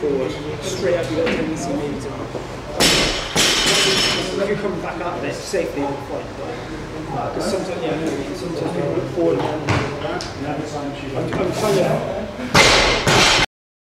forward, straight up, you got a tendency maybe to. If you're coming back up there safely on the point, because sometimes, yeah, I know, sometimes you look forward. I'm, I'm trying to